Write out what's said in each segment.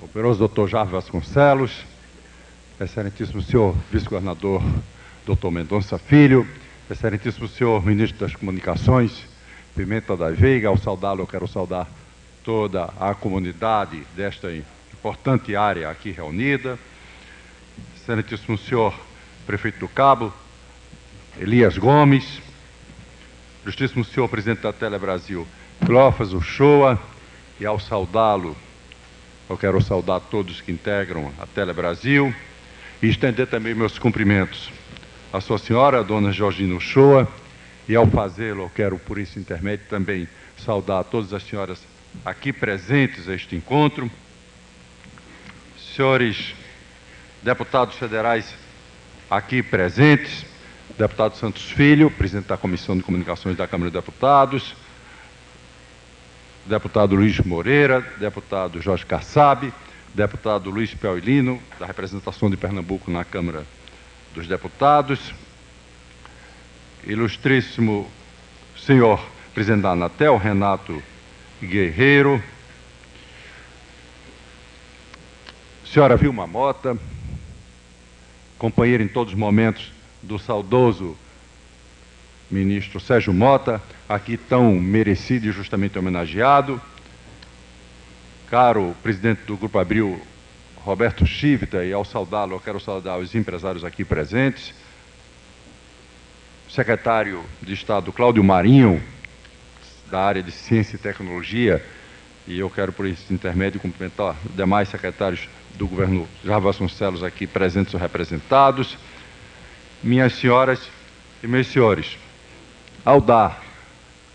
Operoso doutor Jarvis Vasconcelos, excelentíssimo senhor vice-governador doutor Mendonça Filho, excelentíssimo senhor ministro das Comunicações, Pimenta da Veiga, ao saudá-lo eu quero saudar toda a comunidade desta importante área aqui reunida, excelentíssimo senhor prefeito do Cabo, Elias Gomes, justíssimo senhor presidente da Telebrasil, Clófas Uchoa, e ao saudá-lo eu quero saudar todos que integram a Telebrasil e estender também meus cumprimentos à sua senhora, a dona Georgina Uchoa, e ao fazê-lo, eu quero, por esse intermédio, também saudar todas as senhoras aqui presentes a este encontro, senhores deputados federais aqui presentes, deputado Santos Filho, presidente da Comissão de Comunicações da Câmara de Deputados, deputado Luiz Moreira, deputado Jorge Kassab, deputado Luiz Peolino, da representação de Pernambuco na Câmara dos Deputados, ilustríssimo senhor presidente da Anatel, Renato Guerreiro, senhora Vilma Mota, companheira em todos os momentos do saudoso ministro Sérgio Mota, aqui tão merecido e justamente homenageado. Caro presidente do Grupo Abril, Roberto Chivita, e ao saudá-lo, eu quero saudar os empresários aqui presentes. Secretário de Estado Cláudio Marinho, da área de Ciência e Tecnologia, e eu quero, por esse intermédio, cumprimentar demais secretários do governo Jair Vasconcelos aqui presentes ou representados. Minhas senhoras e meus senhores, ao dar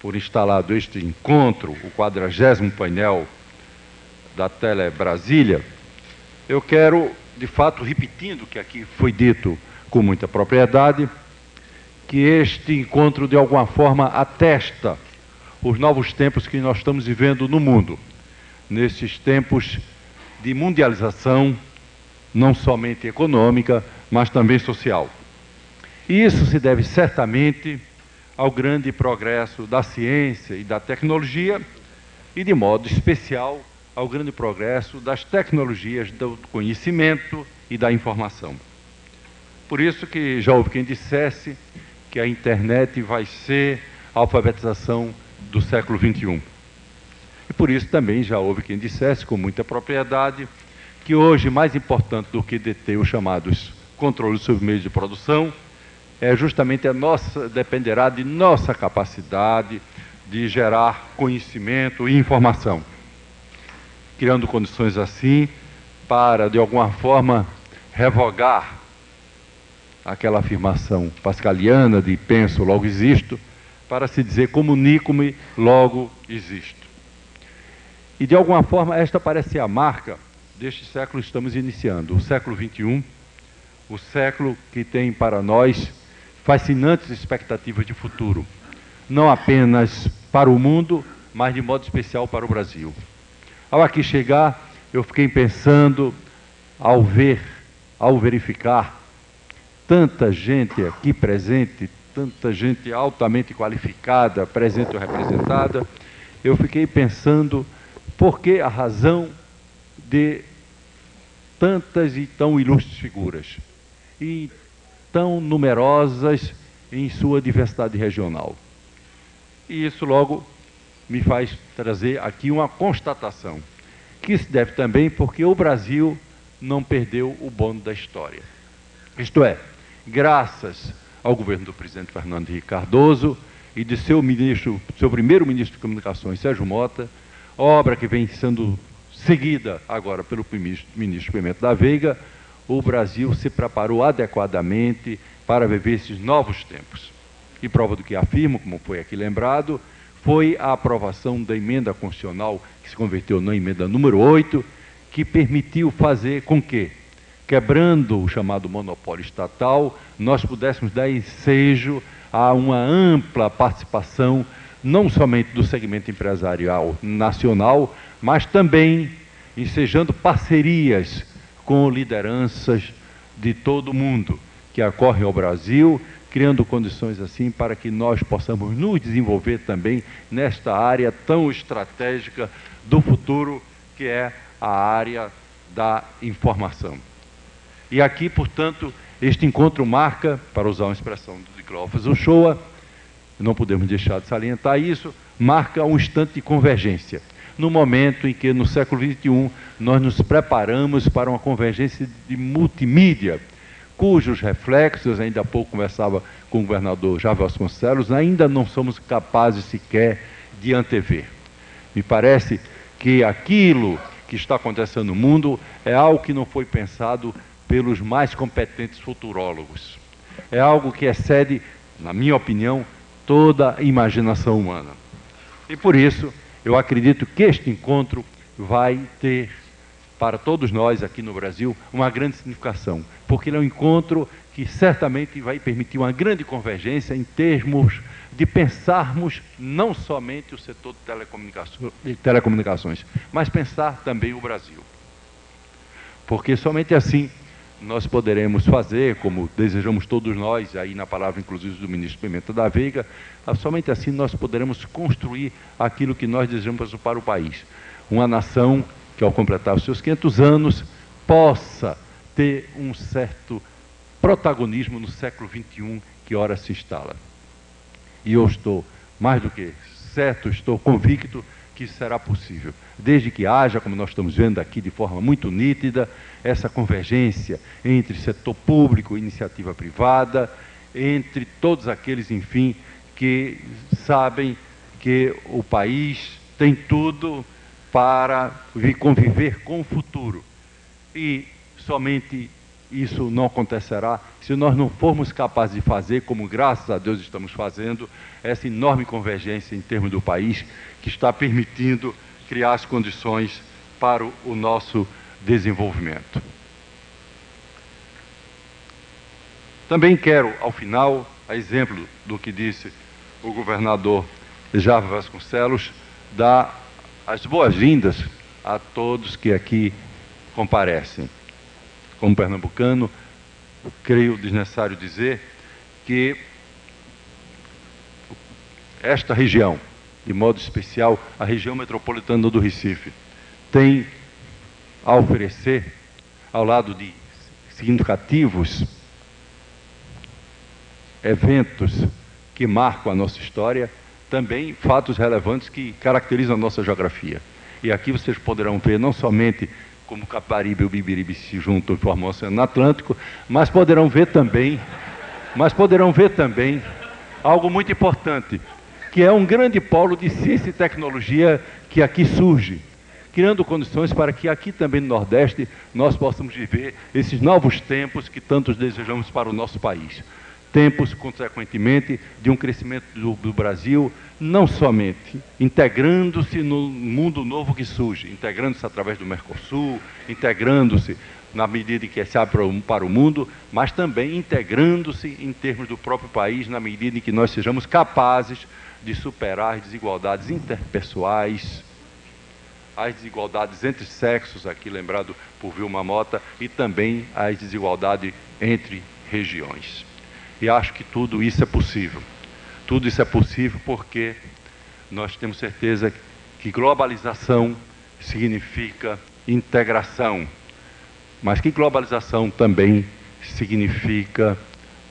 por instalado este encontro, o quadragésimo painel da Tele Brasília, eu quero, de fato, repetindo o que aqui foi dito com muita propriedade, que este encontro, de alguma forma, atesta os novos tempos que nós estamos vivendo no mundo, nesses tempos de mundialização, não somente econômica, mas também social. E isso se deve certamente ao grande progresso da ciência e da tecnologia e, de modo especial, ao grande progresso das tecnologias do conhecimento e da informação. Por isso que já houve quem dissesse que a internet vai ser a alfabetização do século XXI. E por isso também já houve quem dissesse com muita propriedade que hoje mais importante do que deter os chamados controles sobre meios de produção é justamente a nossa, dependerá de nossa capacidade de gerar conhecimento e informação, criando condições assim para, de alguma forma, revogar aquela afirmação pascaliana de penso, logo existo, para se dizer comunico-me, logo existo. E, de alguma forma, esta parece ser a marca deste século que estamos iniciando, o século XXI, o século que tem para nós fascinantes expectativas de futuro, não apenas para o mundo, mas de modo especial para o Brasil. Ao aqui chegar, eu fiquei pensando, ao ver, ao verificar tanta gente aqui presente, tanta gente altamente qualificada, presente ou representada, eu fiquei pensando por que a razão de tantas e tão ilustres figuras. E tão numerosas em sua diversidade regional. E isso logo me faz trazer aqui uma constatação, que se deve também porque o Brasil não perdeu o bono da história. Isto é, graças ao governo do presidente Fernando Henrique Cardoso e de seu ministro, seu primeiro ministro de Comunicações, Sérgio Mota, obra que vem sendo seguida agora pelo ministro Pimenta da Veiga, o Brasil se preparou adequadamente para viver esses novos tempos. E prova do que afirmo, como foi aqui lembrado, foi a aprovação da emenda constitucional, que se converteu na emenda número 8, que permitiu fazer com que, quebrando o chamado monopólio estatal, nós pudéssemos dar ensejo a uma ampla participação, não somente do segmento empresarial nacional, mas também ensejando parcerias com lideranças de todo o mundo que ocorrem ao Brasil, criando condições assim para que nós possamos nos desenvolver também nesta área tão estratégica do futuro, que é a área da informação. E aqui, portanto, este encontro marca, para usar uma expressão de Cleófas Uchoa, não podemos deixar de salientar isso, marca um instante de convergência. No momento em que, no século XXI, nós nos preparamos para uma convergência de multimídia, cujos reflexos, ainda há pouco conversava com o governador Jair Vasconcelos, ainda não somos capazes sequer de antever. Me parece que aquilo que está acontecendo no mundo é algo que não foi pensado pelos mais competentes futurólogos. É algo que excede, na minha opinião, toda a imaginação humana. E por isso, eu acredito que este encontro vai ter, para todos nós aqui no Brasil, uma grande significação, porque ele é um encontro que certamente vai permitir uma grande convergência em termos de pensarmos não somente o setor de telecomunicações, mas pensar também o Brasil. Porque somente assim nós poderemos fazer, como desejamos todos nós, aí na palavra inclusive do ministro Pimenta da Veiga, somente assim nós poderemos construir aquilo que nós desejamos para o país. Uma nação que, ao completar os seus 500 anos, possa ter um certo protagonismo no século XXI que ora se instala. E eu estou, mais do que certo, estou convicto que será possível, desde que haja, como nós estamos vendo aqui de forma muito nítida, essa convergência entre setor público e iniciativa privada, entre todos aqueles, enfim, que sabem que o país tem tudo para conviver com o futuro. E somente isso não acontecerá se nós não formos capazes de fazer, como graças a Deus estamos fazendo, essa enorme convergência em termos do país que está permitindo criar as condições para o nosso desenvolvimento. Também quero, ao final, a exemplo do que disse o governador Jair Vasconcelos, dar as boas-vindas a todos que aqui comparecem como pernambucano, creio desnecessário dizer que esta região, de modo especial a região metropolitana do Recife, tem a oferecer, ao lado de significativos eventos que marcam a nossa história, também fatos relevantes que caracterizam a nossa geografia. E aqui vocês poderão ver não somente como Caparibe e o se juntam e formam o Oceano Atlântico, mas poderão ver também, mas poderão ver também algo muito importante, que é um grande polo de ciência e tecnologia que aqui surge, criando condições para que aqui também no Nordeste nós possamos viver esses novos tempos que tantos desejamos para o nosso país tempos, consequentemente, de um crescimento do, do Brasil, não somente integrando-se no mundo novo que surge, integrando-se através do Mercosul, integrando-se na medida em que se abre para o mundo, mas também integrando-se em termos do próprio país, na medida em que nós sejamos capazes de superar as desigualdades interpessoais, as desigualdades entre sexos, aqui lembrado por Vilma Mota, e também as desigualdades entre regiões. E acho que tudo isso é possível. Tudo isso é possível porque nós temos certeza que globalização significa integração, mas que globalização também significa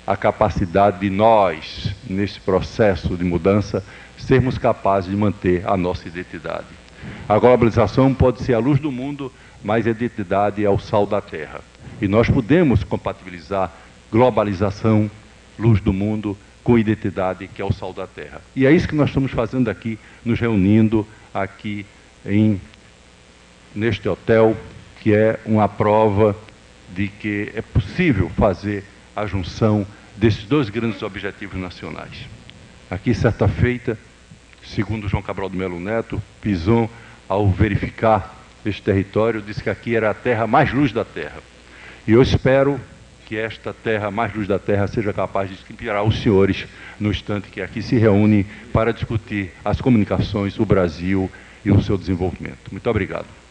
a capacidade de nós, nesse processo de mudança, sermos capazes de manter a nossa identidade. A globalização pode ser a luz do mundo, mas a identidade é o sal da terra. E nós podemos compatibilizar globalização luz do mundo, com identidade, que é o sal da terra. E é isso que nós estamos fazendo aqui, nos reunindo aqui em, neste hotel, que é uma prova de que é possível fazer a junção desses dois grandes objetivos nacionais. Aqui, certa feita, segundo João Cabral do Melo Neto, Pison, ao verificar este território, disse que aqui era a terra mais luz da terra. E eu espero que esta terra, mais luz da terra, seja capaz de inspirar os senhores no instante que aqui se reúnem para discutir as comunicações, o Brasil e o seu desenvolvimento. Muito obrigado.